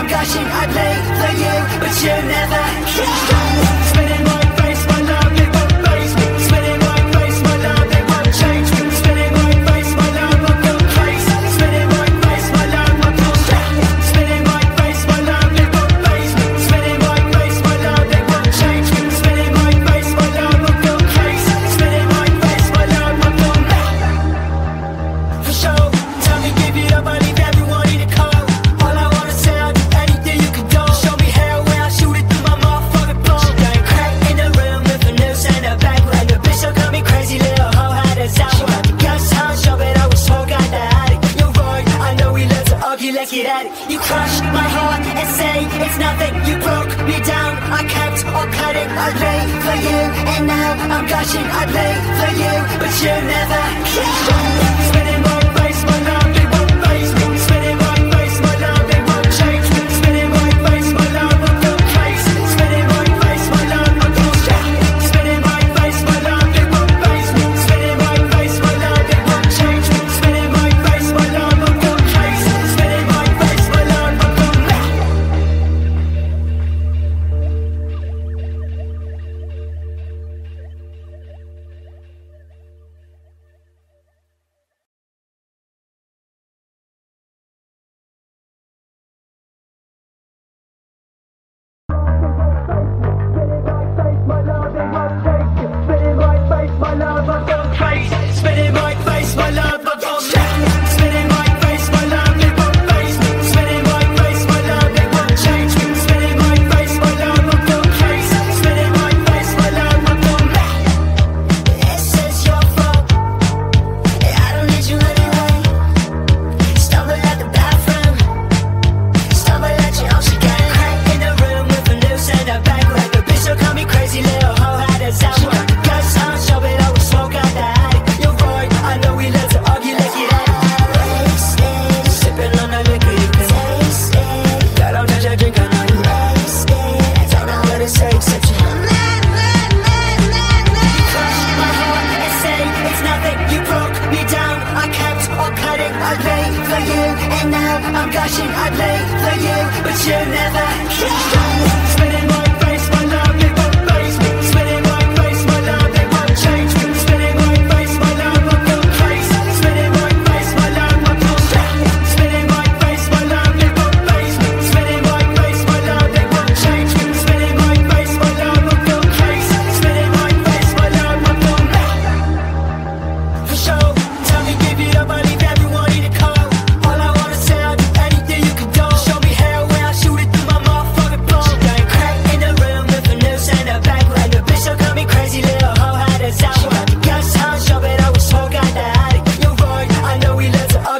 I'm gushing, I play, lay for you But you never can. you let it out. at it. You crushed my heart and say it's nothing. You broke me down. I kept on cutting. I lay for you, and now I'm gushing. I lay for you, but you never came. I'm gushing, I'd lay for you, but you never can Spinning my face, my love, it won't face me. Spinning my face, my love, it won't change my face, my love, I feel my face, my love, I feel my face, my love, it won't face my face, my love, it won't change my face, my love, I feel my face, my love, I feel bad For sure, tell me, give it up,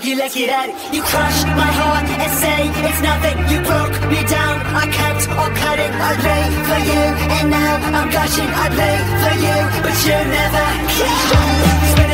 love you, let it out. You crushed my heart and say it's nothing. You broke me down, I kept on cutting. I lay for you, and now I'm gushing. I lay for you, but you never came.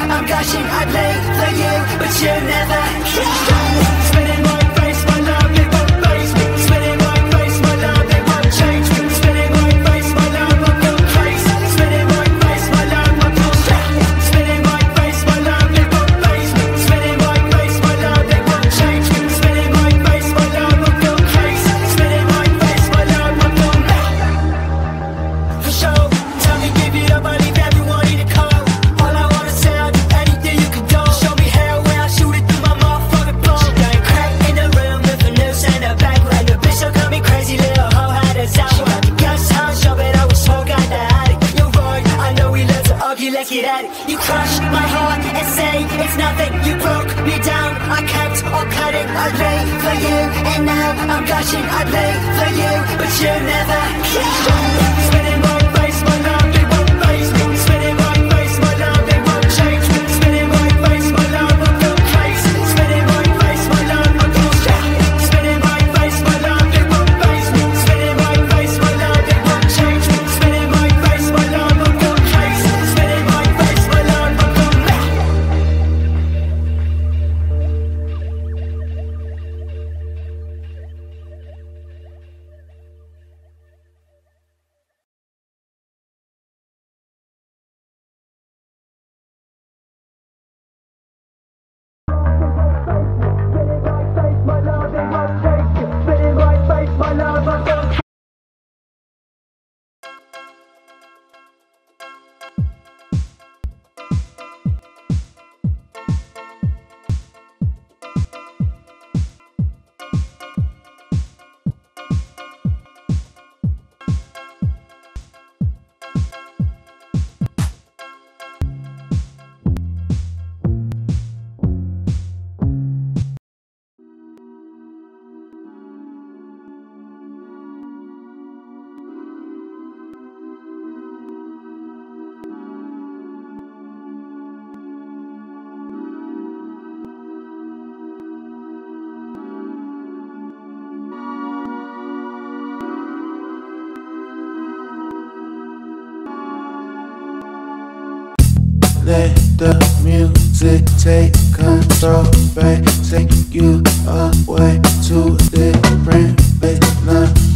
I'm gushing, I'd lay for you, but you never can. My face, my love, it won't face me. My face, my love, it won't change my face, my love, I my face, my love, I my face, my love, it won't face my face, my love, it won't change my face, my love, I my face, my love, I. For sure, tell me, give it up, you let it out. You crushed my heart and say it's nothing. You broke me down, I kept on cutting I lay for you. And now I'm gushing I lay for you, but you never came Let the music take control, babe. Take you away to a different place.